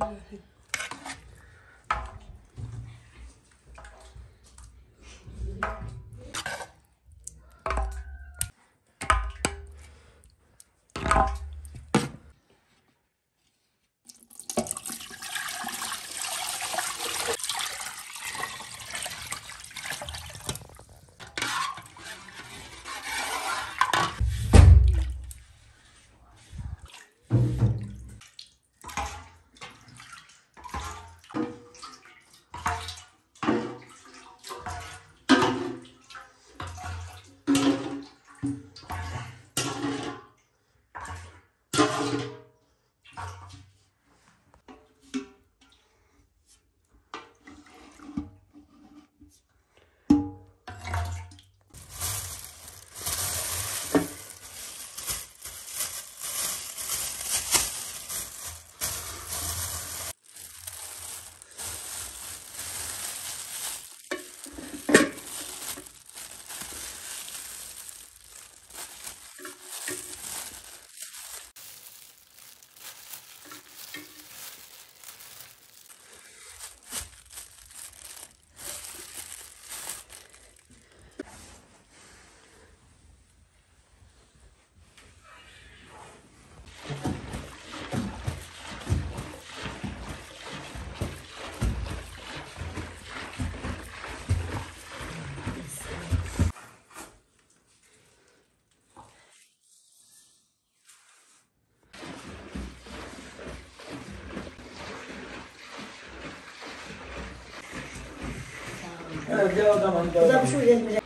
아, 你咋不说一下你们家？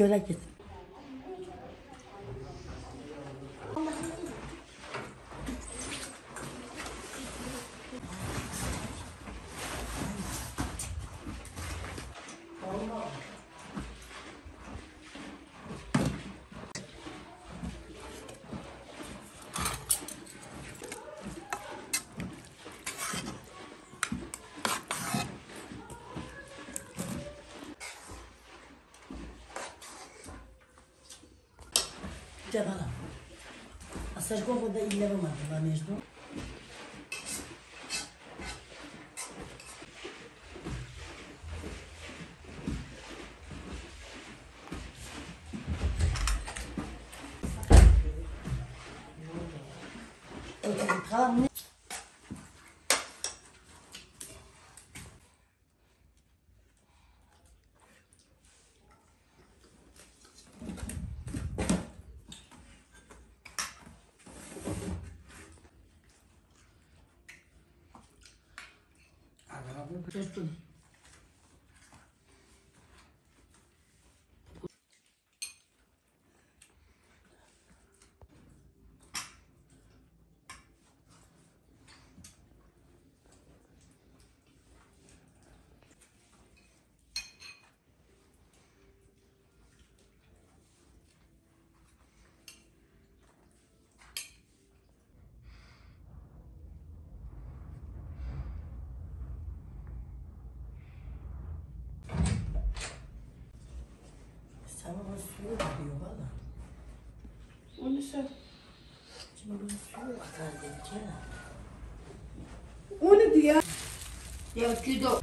Şöyle git. bana. Asaj kongoda illerim var. Bana mecbur. Dostum. откидок.